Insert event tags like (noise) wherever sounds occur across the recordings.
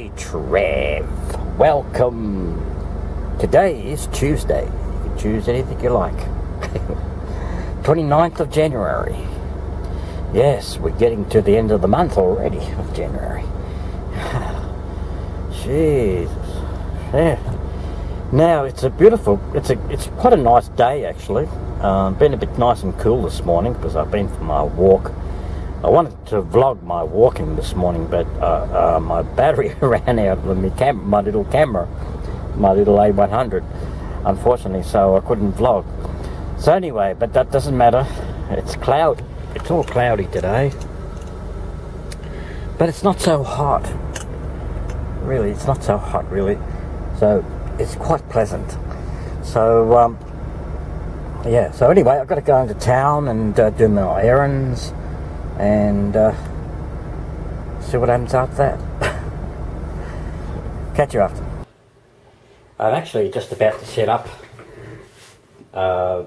May Trev, welcome. Today is Tuesday. You can choose anything you like. (laughs) 29th of January. Yes, we're getting to the end of the month already of January. (sighs) Jesus. Yeah. Now it's a beautiful. It's a. It's quite a nice day actually. Um, been a bit nice and cool this morning because I've been for my walk. I wanted to vlog my walking this morning, but uh, uh, my (laughs) battery ran out of my cam- my little camera, my little A100, unfortunately, so I couldn't vlog. So anyway, but that doesn't matter. It's cloud. It's all cloudy today, but it's not so hot. Really, it's not so hot, really. So it's quite pleasant. So um, yeah. So anyway, I've got to go into town and uh, do my errands and uh, see what happens after that. (laughs) Catch you after. I'm actually just about to set up uh,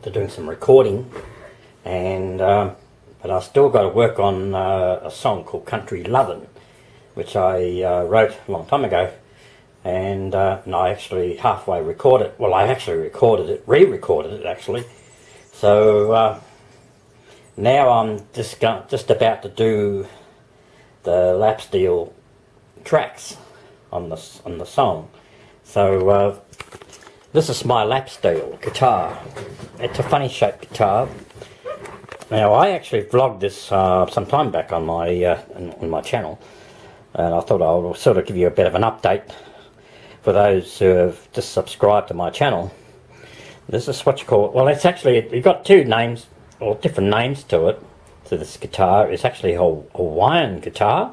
to doing some recording, and um, but I've still got to work on uh, a song called "Country Lovin'," which I uh, wrote a long time ago, and, uh, and I actually halfway recorded. It. Well, I actually recorded it, re-recorded it actually. So uh, now I'm just just about to do the lap steel tracks on the on the song. So uh, this is my lap steel guitar. It's a funny shaped guitar. Now I actually vlogged this uh, some time back on my uh, on my channel, and I thought I'll sort of give you a bit of an update for those who have just subscribed to my channel. This is what you call well. It's actually you've got two names or different names to it. To this guitar, it's actually a Hawaiian guitar,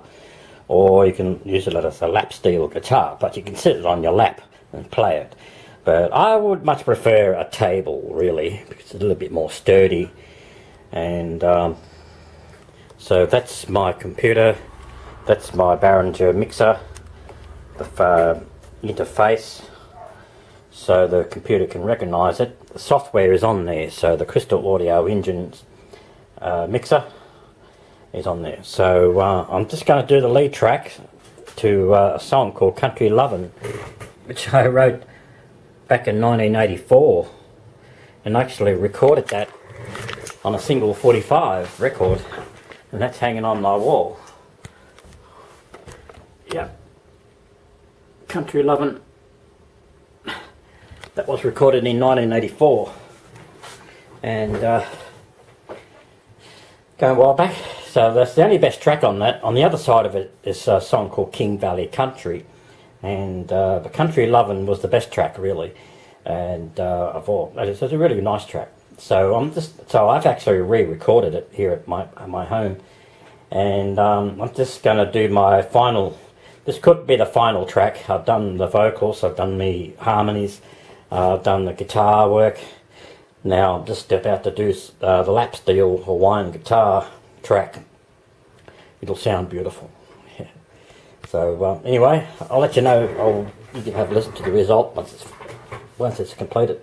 or you can use it as a lap steel guitar. But you can sit it on your lap and play it. But I would much prefer a table, really, because it's a little bit more sturdy. And um, so that's my computer. That's my Behringer mixer. The uh, interface so the computer can recognize it. The software is on there, so the Kristal Audio Engines uh, mixer is on there. So uh, I'm just going to do the lead track to uh, a song called Country Lovin', which I wrote back in 1984 and actually recorded that on a single 45 record, and that's hanging on my wall. Yep. Country Lovin' was recorded in 1984 and uh, going a while back. So that's the only best track on that. On the other side of it is a song called King Valley Country, and uh, the Country Lovin' was the best track really, and uh, of all. It's a really nice track. So I'm just so I've actually re-recorded it here at my at my home, and um, I'm just going to do my final. This could be the final track. I've done the vocals. I've done the harmonies. Uh, I've done the guitar work. Now I'm just about to do uh, the lap steel Hawaiian guitar track. It'll sound beautiful. Yeah. (laughs) So uh, anyway, I'll let you know. I'll you can have a listen to the result once it's once it's completed.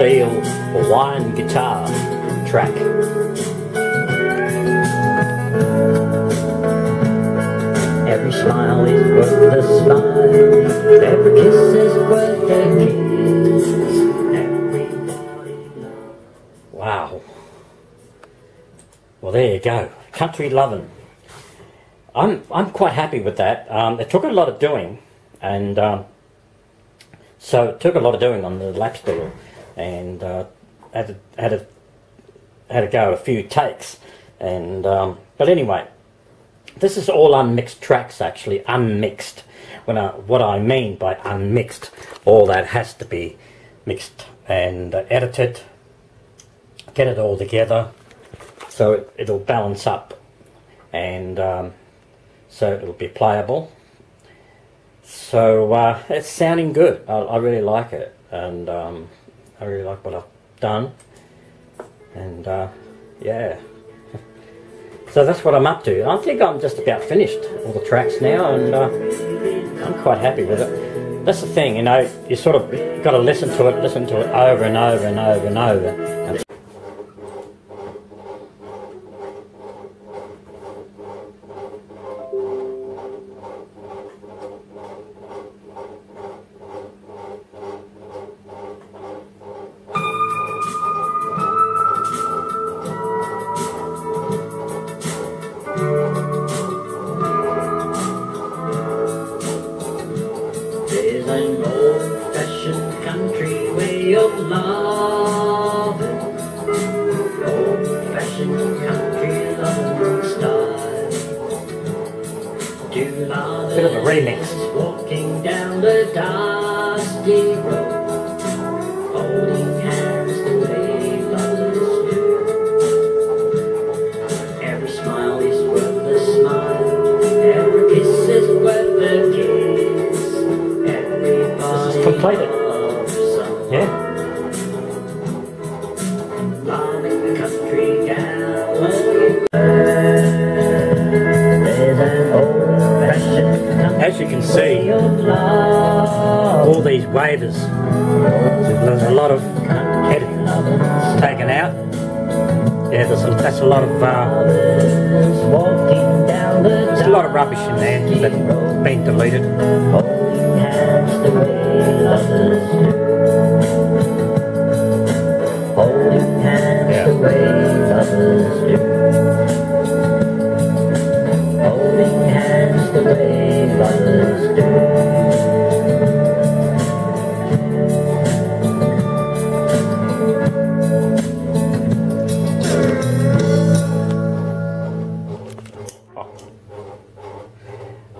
Steel Hawaiian guitar track. Every smile is worth a smile. Every kiss is worth a kiss. Wow. Well, there you go. Country loving. I'm I'm quite happy with that. Um, it took a lot of doing, and um, so it took a lot of doing on the lap steel, and uh, had to, had to had to go a few takes, and um, but anyway, this is all unmixed tracks actually unmixed. When I, what I mean by unmixed, all that has to be mixed and uh, edited, get it all together, so it, it'll balance up, and um, so it'll be playable. So uh, it's sounding good. I, I really like it, and um, I really like what I've done, and uh, yeah. (laughs) So that's what I'm up to. I think I'm just about finished all the tracks now, and uh, I'm quite happy with it. That's the thing, you know. You sort of got to listen to it, listen to it over and over and over and over. Loving style. Two lovers Bit of a remix. walking down the dusty road, holding hands the way lovers do. Every smile is worth a smile. Every kiss is worth a kiss. Everybody This is completed. loves someone. yeah. Can see, all these waivers, there's a lot of editing taken out. Yeah, there's a, that's a lot of uh, there's a lot of rubbish in there that's been deleted.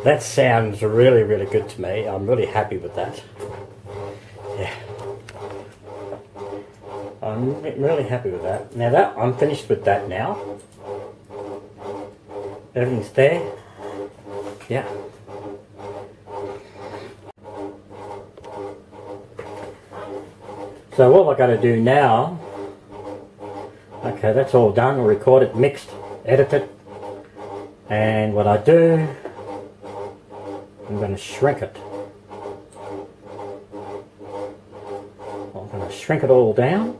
That sounds really, really good to me. I'm really happy with that. Yeah. I'm really happy with that. Now that I'm finished with that now. Everything's there. Yeah. So what I got to do now? Okay, that's all done. Recorded, mixed, edited, and what I do I'm going to shrink it. I'm going to shrink it all down.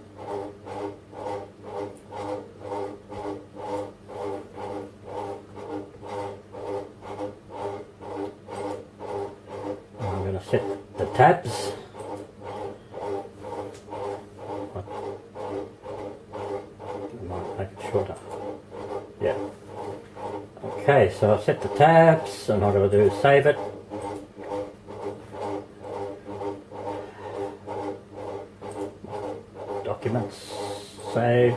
I'm going to set the tabs. Okay, so I've set the tabs, and I've got to do is save it. Documents, save.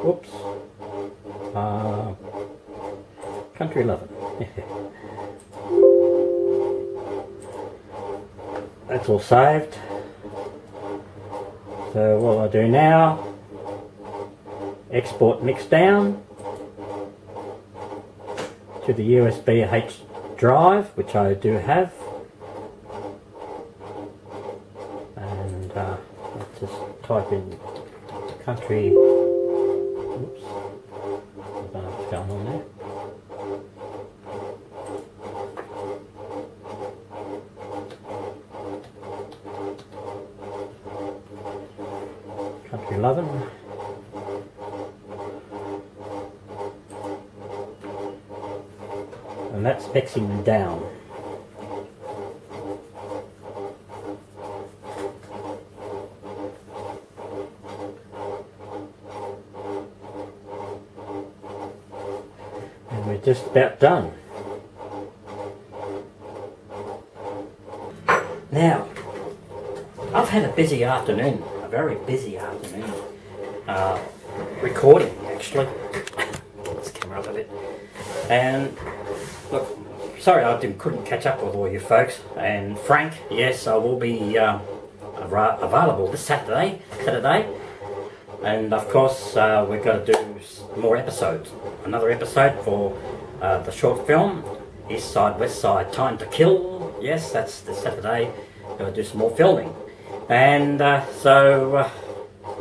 Whoops. Uh, country 11. (laughs) That's all saved. So what I do now, export mix down to the USB H drive, which I do have. type in country. Oops, down on there. Country loving, And that's fixing down. We're just about done. Now, I've had a busy afternoon, a very busy afternoon. Uh, recording, actually. Let's camera up a bit. And look, sorry I didn't, couldn't catch up with all you folks. And Frank, yes, I will be uh, available this Saturday. Saturday. And of course, uh, we're going to do more episodes. Another episode for uh, the short film, East Side, West Side, Time to Kill. Yes, that's this Saturday. Going to do some more filming. And uh, so, uh,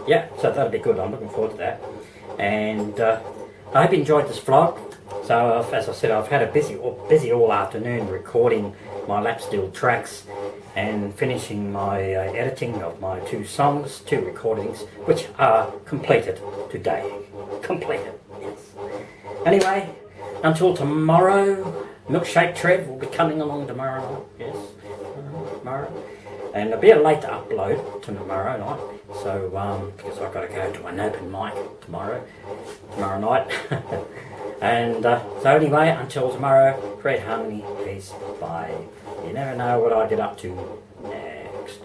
yeah, so that'll be good. I'm looking forward to that. And uh, I hope you enjoyed this vlog. So, as I said, I've had a busy, busy all afternoon recording my lap steel tracks and finishing my uh, editing of my two songs, two recordings, which are completed today. (laughs) Completed, yes. Anyway, until tomorrow, Milkshake Trev will be coming along tomorrow yes, uh, tomorrow. And it'll be a late upload to tomorrow night, so, um, because I've got to go to an open mic tomorrow, tomorrow night. (laughs) and uh, so anyway, until tomorrow, great harmony, peace, bye. You never know what I get up to next.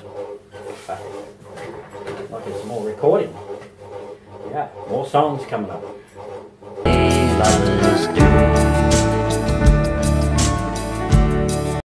But, (laughs) like there's more recording. Yeah, more songs coming up.